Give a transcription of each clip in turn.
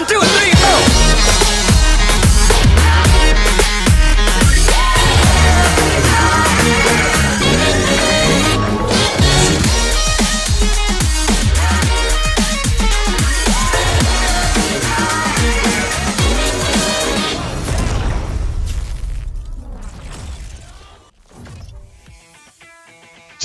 can't do it.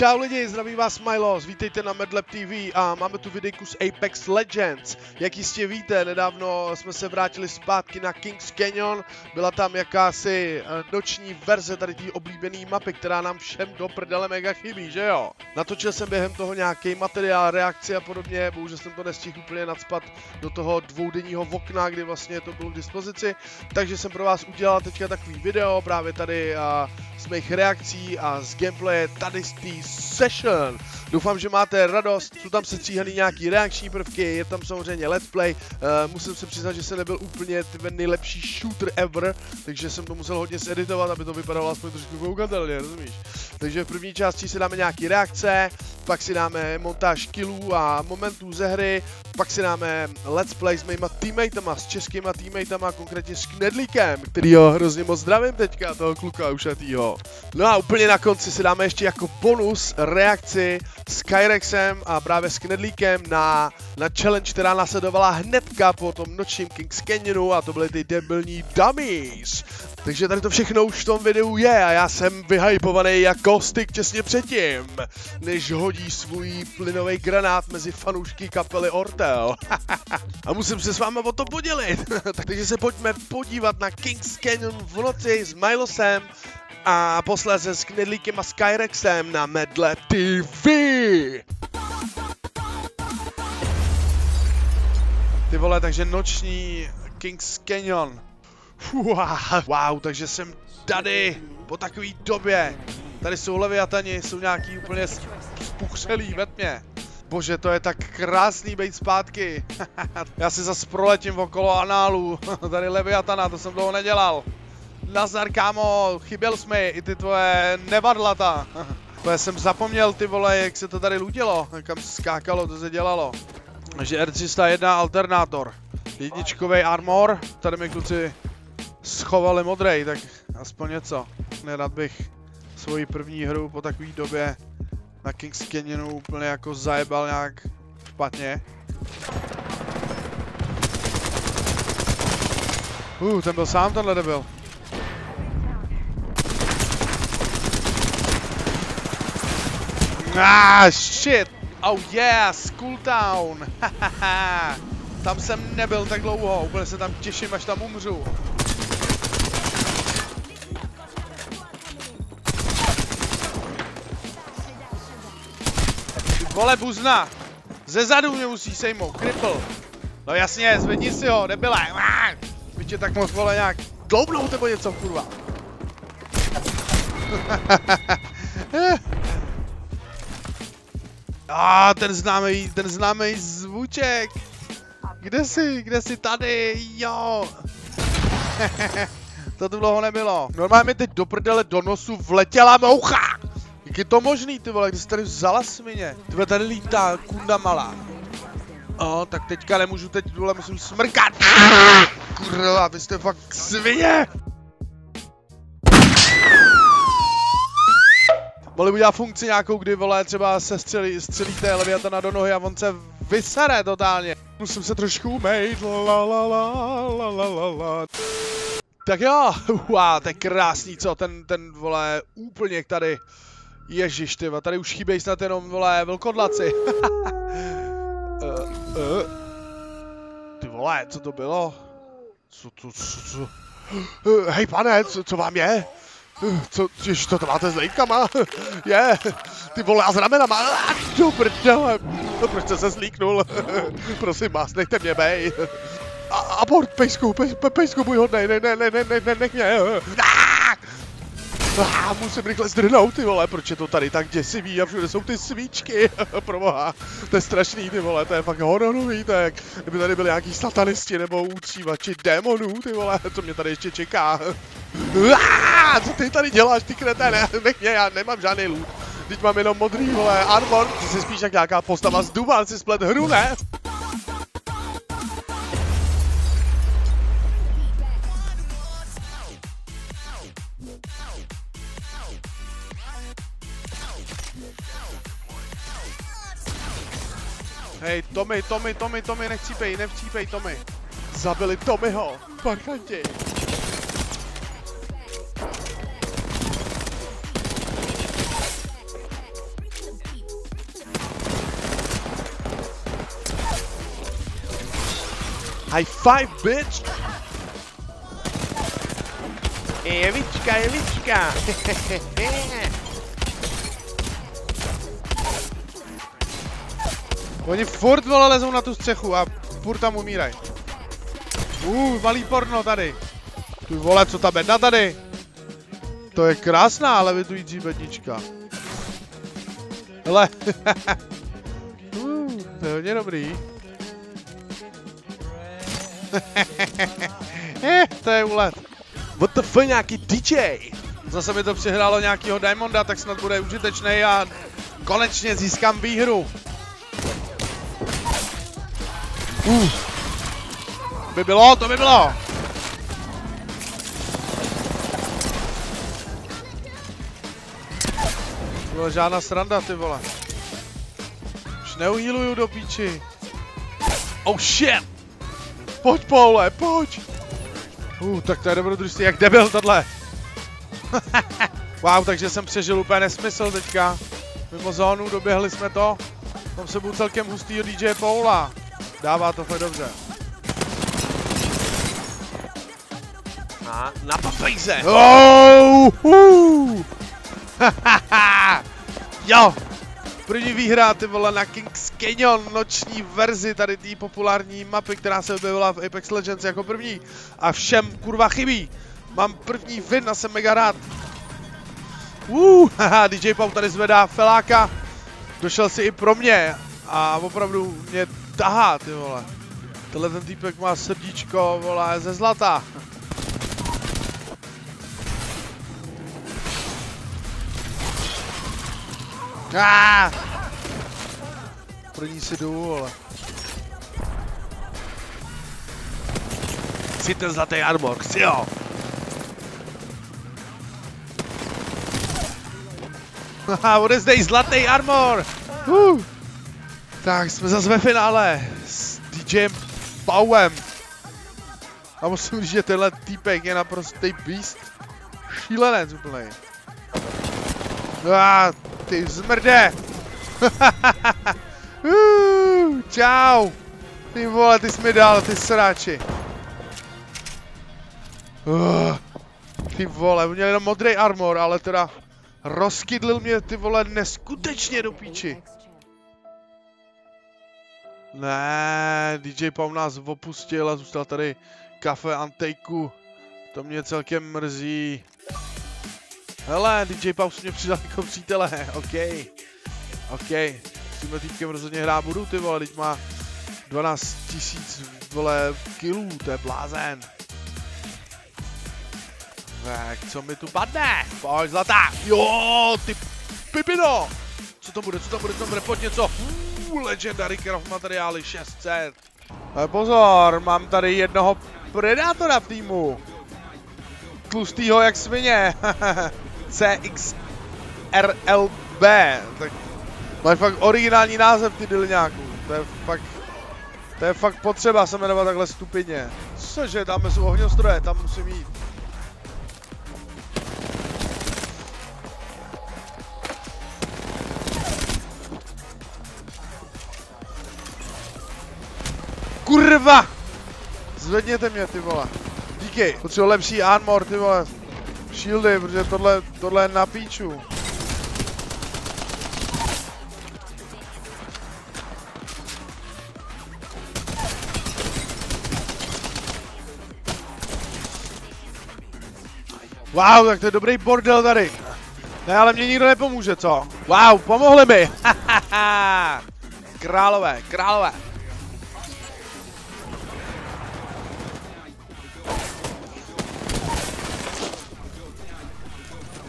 Čau lidi, zdraví vás Milos, vítejte na MedLab TV a máme tu videjku z Apex Legends. Jak jistě víte, nedávno jsme se vrátili zpátky na Kings Canyon, byla tam jakási eh, noční verze tady té oblíbené mapy, která nám všem do prdele mega chybí, že jo? Natočil jsem během toho nějaký materiál, reakci a podobně, bohužel jsem to nestihl úplně nadspat do toho dvoudenního okna, kdy vlastně to bylo k dispozici, takže jsem pro vás udělal teďka takový video právě tady a z mých reakcí a z gameplaye tady z session. Doufám, že máte radost, jsou tam sestříhaný nějaký reakční prvky, je tam samozřejmě let's play, uh, musím se přiznat, že jsem nebyl úplně ten nejlepší shooter ever, takže jsem to musel hodně zeditovat, aby to vypadalo aspoň trošku koukatelně, rozumíš? Takže v první části si dáme nějaký reakce, pak si dáme montáž killů a momentů ze hry, pak si dáme let's play s mýma teammatama, s českýma teammatama, konkrétně s Knedlíkem, kterýho hrozně moc zdravím teďka, toho kluka ušatýho. No a úplně na konci si dáme ještě jako bonus reakci s Kyrexem a právě s Knedlíkem na, na challenge, která následovala hnedka po tom nočním Kings Canyonu a to byly ty debilní dummies. Takže tady to všechno už v tom videu je a já jsem vyhypovaný jako styk těsně předtím, než hodí svůj plynový granát mezi fanoušky kapely Ortel. a musím se s váma o to podělit. Takže se pojďme podívat na Kings Canyon v noci s Milosem a posléze s Knedlíkem a Skyrexem na Medle TV. Ty vole, takže noční Kings Canyon. Wow, wow, takže jsem tady po takové době. Tady jsou leviatani, jsou nějaký úplně spuchřelý ve tmě. Bože, to je tak krásný být zpátky. Já si zas proletím okolo análu. Tady leviatana, to jsem dlouho nedělal. Nazar, kámo, chyběl jsi mi, i ty tvoje nevadlata. To jsem zapomněl, ty vole, jak se to tady ludilo, kam se skákalo, to se dělalo. Takže R301 alternátor. Jedničkový armor, tady mi kluci schovali modrej, tak aspoň něco. Nerad bych svoji první hru po takové době na Kings Canyonu úplně jako zajebal nějak špatně. Uh, ten byl sám tenhle debil. Ah, shit! Oh yes, cooldown! tam jsem nebyl tak dlouho, úplně se tam těším, až tam umřu. Vole buzna! Ze zadu mě musí sejmout, cripple. No jasně, zvedni si ho, debile. By tě tak mohl vole nějak dloubnout nebo něco, kurva. A ah, ten známý, ten známý zvuček. Kde jsi, kde jsi tady, jo. to dlouho nebylo. Normálně mi teď do prdele do nosu vletěla moucha. Jak je to možný, ty vole, kde jsi tady vzala svině? Ty tady lítá kunda malá. O, tak teďka nemůžu, teď vole, musím smrkat. Kurva, vy jste fakt svině. Mohli by dělat funkci nějakou, kdy vole třeba se střelí, střelíte leviatana do nohy a on se vysere totálně. Musím se trošku umejt, la la la la la la la. Tak jo, wow, to je krásný, co, ten, ten, vole, úplně tady, ježiš, ty, tady už chybějí snad jenom, vole, vlkodlaci. uh, uh. Ty vole, co to bylo? Co, co, co, co? Hej pane, co, co vám je? Co, jež to, to máte s lejkama? Je, ty vole, a s ramenama, do prdele. No proč jste se zlíknul? Prosím vás, nechte mě bej. A, abort, pejsku, pej, pejsku můj hodnej, ne, ne, ne, ne, ne, ne, nech mě. Ah, musím rychle zdrhnout, ty vole, proč je to tady tak děsivý a všude jsou ty svíčky, proboha, to je strašný, ty vole, to je fakt hororový, to je jak kdyby tady byli nějaký satanisti nebo úctívači démonů, ty vole, co mě tady ještě čeká. Uá, co ty tady děláš, ty kreténe? Nech mě, já nemám žádný loot. Teď mám jenom modrý, vole, armor, ty jsi spíš jak nějaká postava z Duba, si splet hru, ne? Hej, Tommy, Tommy, Tommy, Tommy, nechcípej, nevcípej, Tommy. Zabili Tommyho, parkanti. High five, bitch! Evička, Evička! Oni furt vole lezou na tu střechu a furt tam umírají. Uh, malý porno tady. Ty vole, co ta bedna tady? To je krásná levitující bednička. Hele. uh, to je hodně dobrý. eh, to je úlet. What the fuck, nějaký DJ? Zase mi to přihrálo nějakýho Diamonda, tak snad bude užitečný a konečně získám výhru. Uh. By bylo, to by bylo. Byla žádná sranda, ty vole. Už neuhýluju do píči. Oh shit! Pojď, Paule, pojď! Uh, tak to je dobrodružství, jak debil tohle. wow, takže jsem přežil úplně nesmysl teďka. Mimo zónu, doběhli jsme to. Mám sebou celkem hustýho DJ Paula. Dává to fakt dobře. A na papejze. Oh, uh. jo, První výhra, ty vole, na Kings Canyon, noční verzi tady té populární mapy, která se objevila v Apex Legends jako první. A všem kurva chybí. Mám první win a jsem mega rád. Uh, haha, DJ Pau tady zvedá feláka. Došel si i pro mě a opravdu mě tahá, ty vole. Tenhle ten týpek má srdíčko, vole, ze zlata. Ah! Pro ní si jdu, ale... Chci ten zlatý armor, chci jo! Haha, odezdej zlatý armor! Uh. Tak, jsme zase ve finále s DJem Pauem. A musím říct, že tenhle týpek je naprostý beast. Šílenec úplnej. Ah, ty zmrde! čau! Ty vole, ty jsi mi dal, ty sráči. Ty vole, měl jenom modrý armor, ale teda rozkydlil mě ty vole neskutečně do píči. Ne, DJ Pau nás opustil a zůstal tady kafe Antejku. To mě celkem mrzí. Hele, DJ Pau mě přidal jako přítele, OK. OK, s tímhle týpkem rozhodně hrát budu, ty vole, teď má 12 tisíc, vole, kilů, to je blázen. Tak, co mi tu padne? Pojď, zlatá. Jo, ty pipino. Co to bude, co to bude, co to bude, pojď něco. Uh, legendary craft materiály 600. Ale pozor, mám tady jednoho predátora v týmu. Tlustýho jak svině. CXRLB. Tak mají fakt originální název ty dylňáků. To je fakt... To je fakt potřeba se jmenovat takhle stupidně. Cože, tam jsou ohňostroje, tam musím jít. Kurva! Zvedněte mě, ty vole. Díky. Potřebuji lepší armor, ty vole. Shieldy, protože tohle, tohle je na píču. Wow, tak to je dobrý bordel tady. Ne, ale mě nikdo nepomůže, co? Wow, pomohli mi. králové, králové.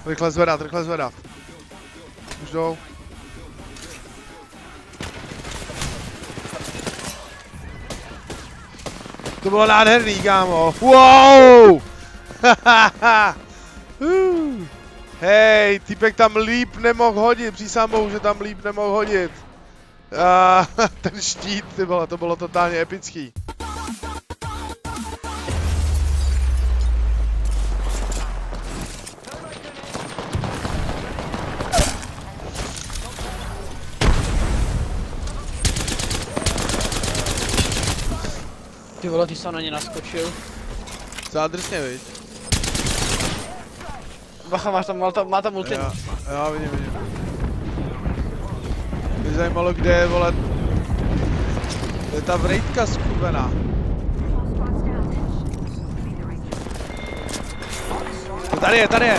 Rychle zvedat, rychle zvedat. Už jdou. To bylo nádherný, kámo. Wow! Hej, týpek tam líp nemohl hodit, přísám bohu, že tam líp nemohl hodit. A, ten štít, ty vole, to bylo totálně epický. Ty vole, ty jsem na ně naskočil. Zádrsně, viď? Bacha, máš tam, má tam, má tam ulti. Já, já vidím, vidím. Mě zajímalo, kde je, vole, kde je ta vrejtka skubená. No tady je, tady je.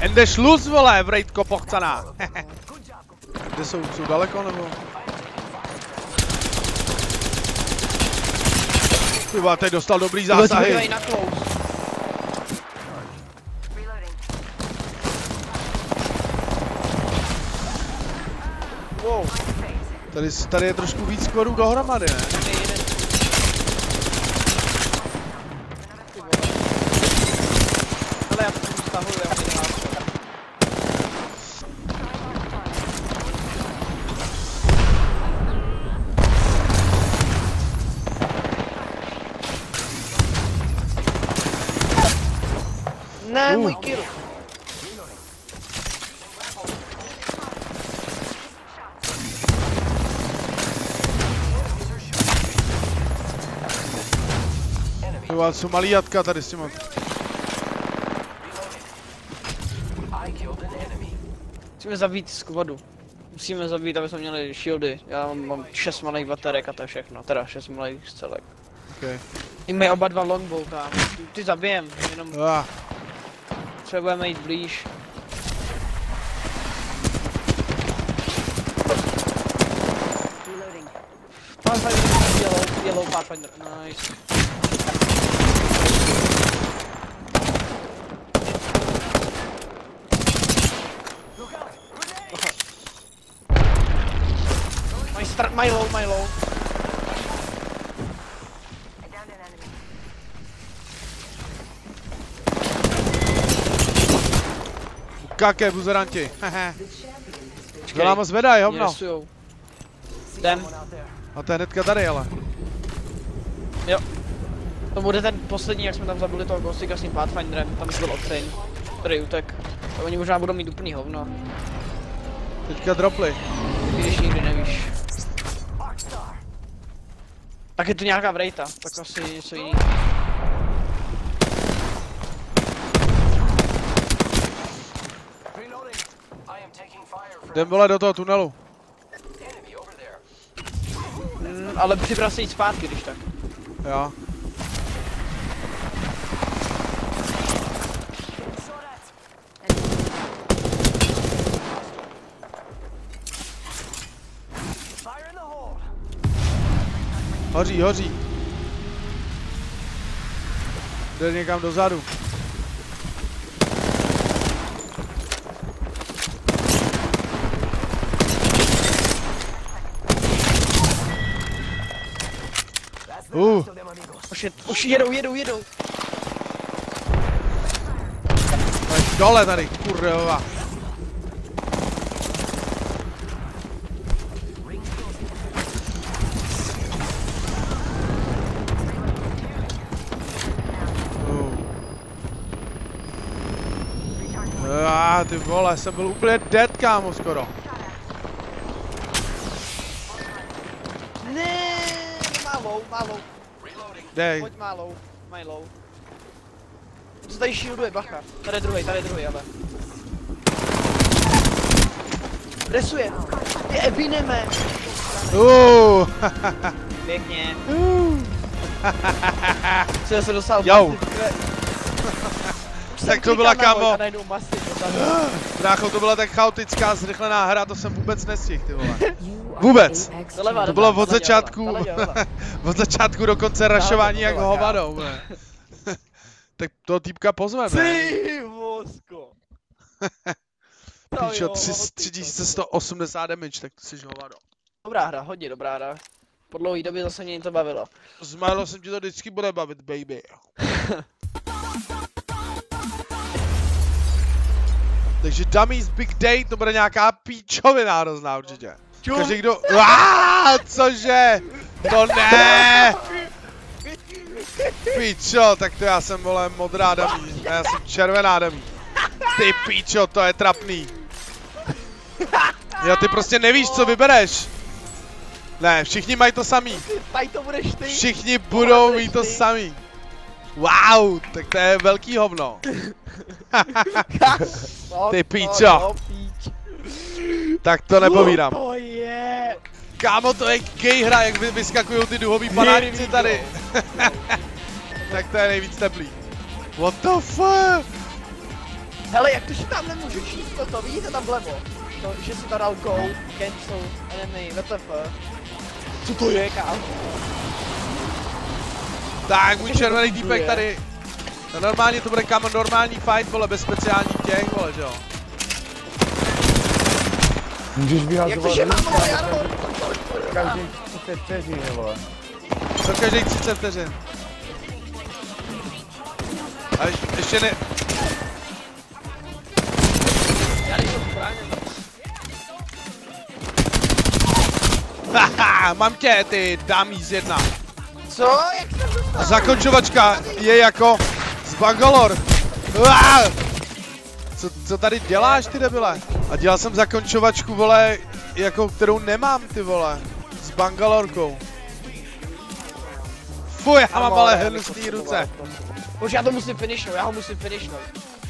Ende šluz, vole, vrejtko pochcaná. kde jsou, jsou daleko, nebo? Ty vole, teď dostal dobrý zásahy. Wow, Tady, tady je trošku víc skvorů dohromady, ne? Ty vole, jsou malý jatka tady s těma. Musíme zabít skvodu. Musíme zabít, aby jsme měli shieldy. Já mám, mám 6 malých baterek a to je všechno. Teda 6 malých celek. Okay. I my oba dva longbow, kámo. Ty, ty zabijem, jenom Ah, potřebujeme jít blíž. Pathfinder, yellow, yellow Pathfinder, nice. My start, my low, my low. kaké buzeranti. To nám zvedají, hovno. Jdem, A to je hnedka tady, ale. to bude ten poslední, jak jsme tam zabili toho Ghostika s tím Pathfinderem, tam byl Octane, který utek. A oni možná budou mít úplný hovno, Teďka dropli. když nikdy nevíš. Tak je tu nějaká vrejta, tak asi něco jiný. Jdem vole do toho tunelu. Mm, ale připrav se jít zpátky, když tak. Jo. Hoří, hoří. Jde někam dozadu. Uh, Už, je, už jedou, jedou, jedou. dole tady, kurva. Ah, ty vole, jsem byl úplně dead, kámo, skoro. Ne, malou, malou. Dej. Pojď malou, mají low. Co tady shielduje, bacha. Tady je druhý, tady je druhý, ale. Resuje. Je ebineme. Uh, Pěkně. uh. Co se dostal? Jau. ty Tak to byla, kámo. Brácho, to byla tak chaotická, zrychlená hra, to jsem vůbec nestihl, ty vole. Vůbec. To bylo od začátku, od začátku do konce rašování jak doleva, hovado, vole. Tak toho týpka pozveme. Ty vosko. Píčo, jo, tři- ty 3180 damage, tak to jsi hovado. Dobrá hra, hodně dobrá hra. Po dlouhé době zase mě to bavilo. Zmálo jsem ti to vždycky bude bavit, baby. Takže Dummies Big Day, to bude nějaká píčovina hrozná určitě. Každý kdo... Aaaa, cože? To ne! Píčo, tak to já jsem vole modrá damí, já jsem červená damí. Ty píčo, to je trapný. Jo, ty prostě nevíš, co vybereš. Ne, všichni mají to samý. Tady to budeš ty. Všichni budou mít to samý. Wow, tak to je velký hovno. No, Ty píčo. No, no, píč. Tak to nepovídám. To je. Kámo, to je gay hra, jak vy, vyskakují ty duhový panáčci tady. tak to je nejvíc teplý. What the fuck? Hele, jak to, že tam nemůžu číst toto, vidíte tam vlevo? To, že si to dal go, cancel, enemy, WTF. Co to je, kámo? Tak, můj červený týpek tady. No normálně to bude kámo normální fight, vole, bez speciálních těch, vole, že jo. Můžeš Jak to, vyhazovat že mám vole, Jarmo? každý 30 vteřin, vole. Co každých 30 vteřin. A ještě, ještě ne... Haha, mám tě, ty dámí z jedna. Co? Jak jsem dostal? Zakončovačka je jako z Bangalore. Uá! Co, co tady děláš, ty debile? A dělal jsem zakončovačku, vole, jako kterou nemám, ty vole. S Bangalorkou. Fuj, já mám ale hnusný ruce. Už já to musím finishnout, já ho musím finishnout.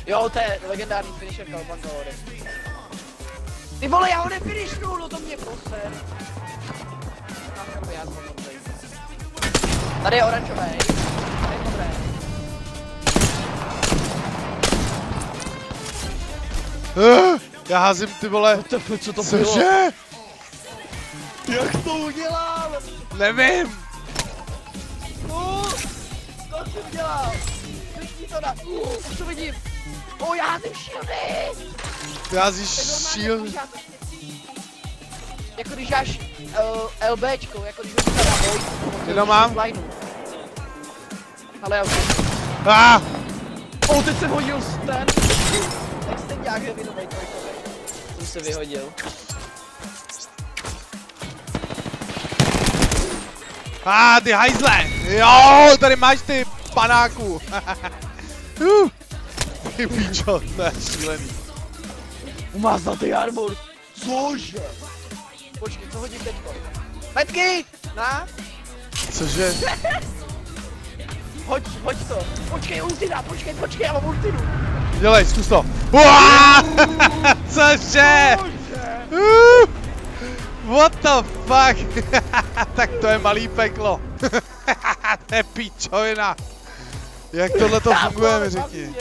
Jo, to je legendární finisher Kalbangalore. Ty vole, já ho nefinishnu, no to mě poser. Tady je oranžový. Uh, já házím ty vole. WTF, co to Cože? Jak to udělal? Nevím. Uh, co jsem dělal? Klikni to na... Uh, už to vidím. O, já házím shieldy. Ty házíš shield. Jako když dáš uh, LBčko, jako když hodíš na boj, Jenom mám. Ale já už Ah, O, teď jsem hodil ten. Trojkovej. Jsem se vyhodil. ah, ty hajzle. Jo, tady máš ty panáku. Uh, ty píčo, to je šílený. Umázatý armor. Cože? Počkej, co hodím teďko? Petky! Na? Cože? Hoď, hoď to. Počkej, ultina, počkej, počkej, já mám ultinu. Dělej, zkus to. Uá! Cože? Uh, What the fuck? tak to je malý peklo. to je píčovina. Jak tohle to funguje, mi řekni.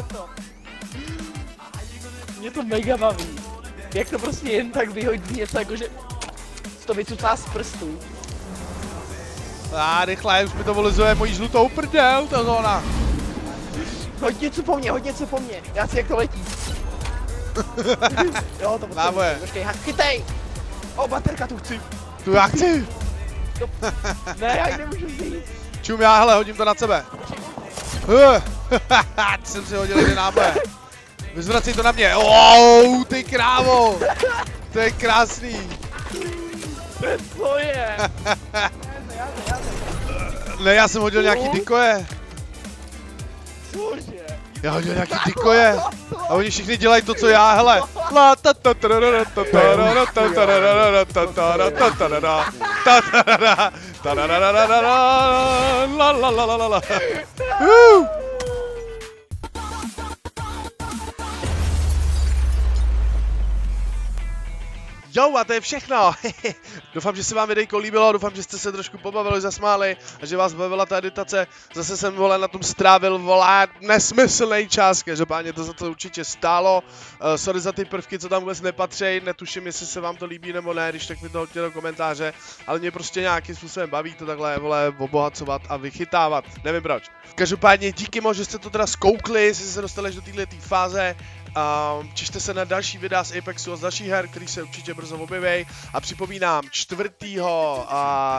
Mě to. Mega baví. Jak to prostě jen tak vyhodí něco jako, že to vycucá z prstů. A ah, rychle, už mi to volizuje mojí žlutou prdel, ta zóna. Hoď něco po mně, hoď něco po mně. Já si jak to letí. jo, to Náboje. potřebuji. Počkej, ha- chytej! O, baterka tu chci. Tu já chci. Ne, já ji nemůžu vzít. Čum já, hele, hodím to na sebe. Uh, jsem si hodil jeden náboje. Vyzvracej to na mě. Oh, ty krávo. To je krásný. Co je? Ne, já jsem hodil nějaký dikoje. Cože? Já hodil nějaký dikoje. A oni všichni dělají to, co já, hele. La Jo, a to je všechno. doufám, že se vám videjko líbilo, doufám, že jste se trošku pobavili, zasmáli a že vás bavila ta editace. Zase jsem vole na tom strávil volá nesmyslný čas, každopádně to za to určitě stálo. Uh, sorry za ty prvky, co tam vůbec nepatří, netuším, jestli se vám to líbí nebo ne, když tak mi to do komentáře, ale mě prostě nějakým způsobem baví to takhle vole obohacovat a vychytávat, nevím proč. Každopádně díky moc, že jste to teda zkoukli, jestli jste se dostali do této fáze Um, češte se na další videa z Apexu a z dalších her, který se určitě brzo objeví. A připomínám, 4. Uh,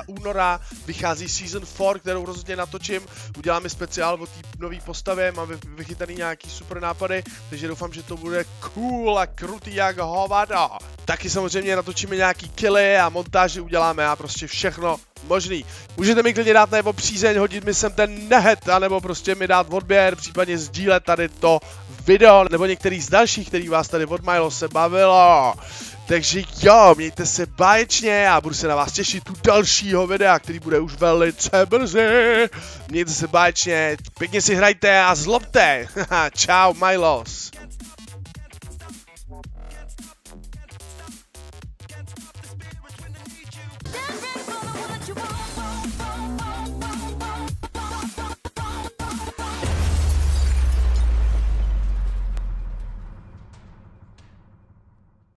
února vychází Season 4, kterou rozhodně natočím. Uděláme speciál o té nové postavě, máme vychytaný nějaký super nápady, takže doufám, že to bude cool a krutý jak hovado. Taky samozřejmě natočíme nějaký killy a montáže uděláme a prostě všechno možný. Můžete mi klidně dát nebo přízeň, hodit mi sem ten nehet, anebo prostě mi dát odběr, případně sdílet tady to video, nebo některý z dalších, který vás tady od Milo se bavilo. Takže jo, mějte se báječně a budu se na vás těšit u dalšího videa, který bude už velice brzy. Mějte se báječně, pěkně si hrajte a zlobte. Ciao, Milos.